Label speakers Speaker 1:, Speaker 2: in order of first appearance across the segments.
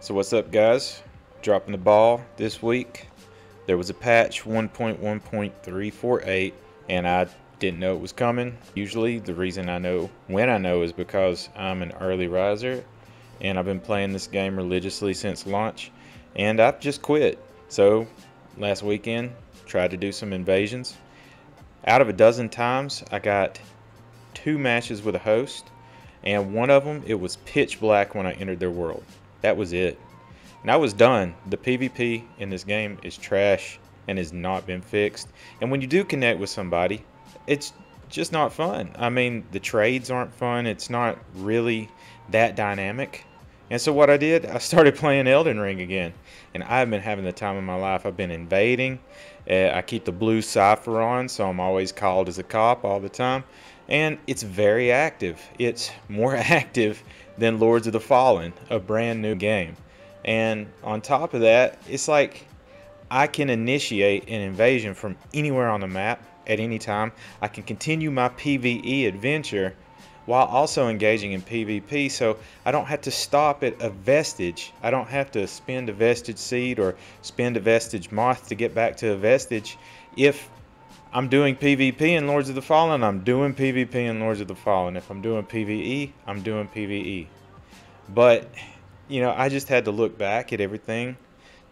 Speaker 1: So what's up guys? Dropping the ball this week. There was a patch 1.1.348 and I didn't know it was coming. Usually the reason I know when I know is because I'm an early riser and I've been playing this game religiously since launch and I've just quit. So last weekend tried to do some invasions. Out of a dozen times I got two matches with a host and one of them it was pitch black when I entered their world. That was it. And I was done. The PvP in this game is trash and has not been fixed. And when you do connect with somebody, it's just not fun. I mean, the trades aren't fun. It's not really that dynamic. And so what I did, I started playing Elden Ring again. And I've been having the time of my life. I've been invading. Uh, I keep the blue cipher on, so I'm always called as a cop all the time. And it's very active. It's more active than Lords of the Fallen, a brand new game. And on top of that, it's like I can initiate an invasion from anywhere on the map at any time. I can continue my PvE adventure while also engaging in PvP so I don't have to stop at a vestige. I don't have to spend a vestige seed or spend a vestige moth to get back to a vestige. If I'm doing PvP in Lords of the Fallen, I'm doing PvP in Lords of the Fallen. If I'm doing PvE, I'm doing PvE. But, you know, I just had to look back at everything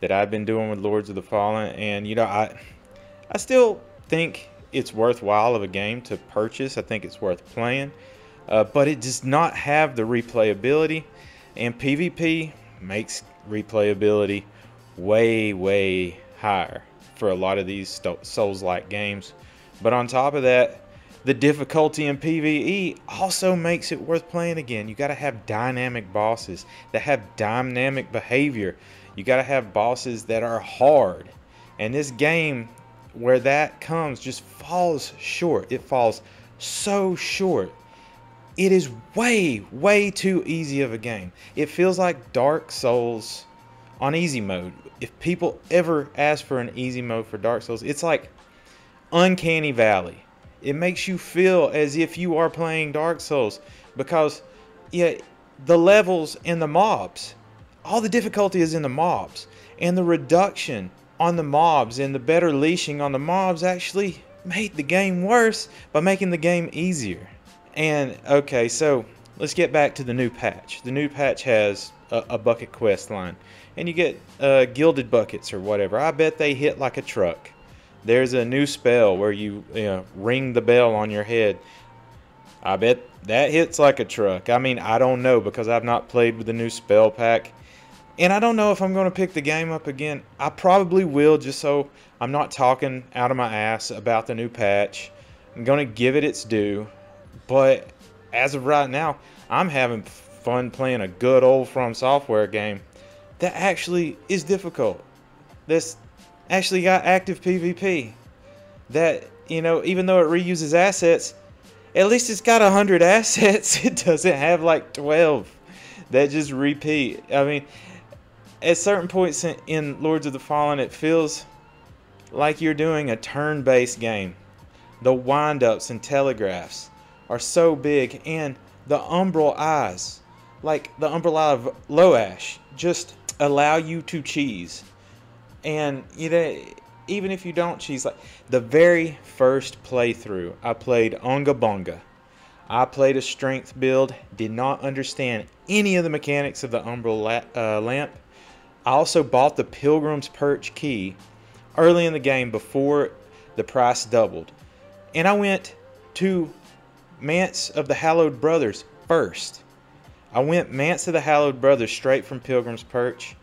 Speaker 1: that I've been doing with Lords of the Fallen and you know, I I still think it's worthwhile of a game to purchase. I think it's worth playing uh, but it does not have the replayability, and PvP makes replayability way, way higher for a lot of these Souls like games. But on top of that, the difficulty in PvE also makes it worth playing again. You got to have dynamic bosses that have dynamic behavior. You got to have bosses that are hard. And this game, where that comes, just falls short. It falls so short it is way, way too easy of a game. It feels like Dark Souls on easy mode. If people ever ask for an easy mode for Dark Souls, it's like Uncanny Valley. It makes you feel as if you are playing Dark Souls because yeah, the levels and the mobs, all the difficulty is in the mobs, and the reduction on the mobs and the better leashing on the mobs actually made the game worse by making the game easier. And okay, so let's get back to the new patch. The new patch has a, a bucket quest line, and you get uh, gilded buckets or whatever. I bet they hit like a truck. There's a new spell where you, you know, ring the bell on your head. I bet that hits like a truck. I mean, I don't know because I've not played with the new spell pack. And I don't know if I'm going to pick the game up again. I probably will just so I'm not talking out of my ass about the new patch. I'm going to give it its due. But as of right now, I'm having fun playing a good old From Software game that actually is difficult. That's actually got active PvP. That, you know, even though it reuses assets, at least it's got 100 assets. It doesn't have like 12 that just repeat. I mean, at certain points in Lords of the Fallen, it feels like you're doing a turn based game. The windups and telegraphs are so big, and the umbral eyes, like the umbral eye of Loash, just allow you to cheese. And you know, even if you don't she's like the very first playthrough, I played Onga Bonga. I played a strength build, did not understand any of the mechanics of the umbral la uh, lamp. I also bought the Pilgrim's Perch key early in the game before the price doubled. And I went to Manse of the Hallowed Brothers first. I went Manse of the Hallowed Brothers straight from Pilgrim's Perch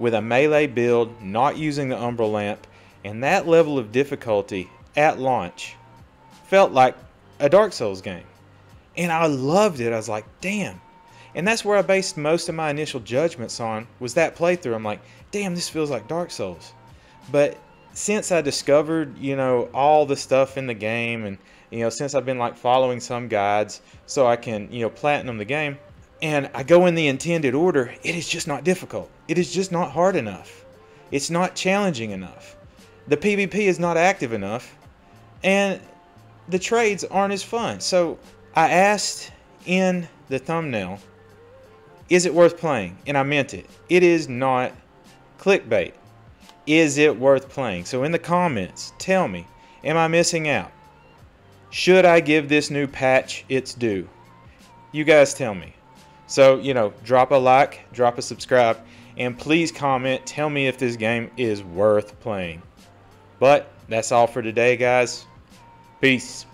Speaker 1: with a melee build, not using the Umbral Lamp, and that level of difficulty at launch felt like a Dark Souls game. And I loved it. I was like, damn. And that's where I based most of my initial judgments on was that playthrough. I'm like, damn, this feels like Dark Souls. But since I discovered, you know, all the stuff in the game and you know, since I've been like following some guides so I can, you know, platinum the game, and I go in the intended order, it is just not difficult. It is just not hard enough. It's not challenging enough. The PvP is not active enough, and the trades aren't as fun. So I asked in the thumbnail Is it worth playing? And I meant it. It is not clickbait. Is it worth playing? So in the comments, tell me, am I missing out? Should I give this new patch its due? You guys tell me. So, you know, drop a like, drop a subscribe, and please comment. Tell me if this game is worth playing. But that's all for today, guys. Peace.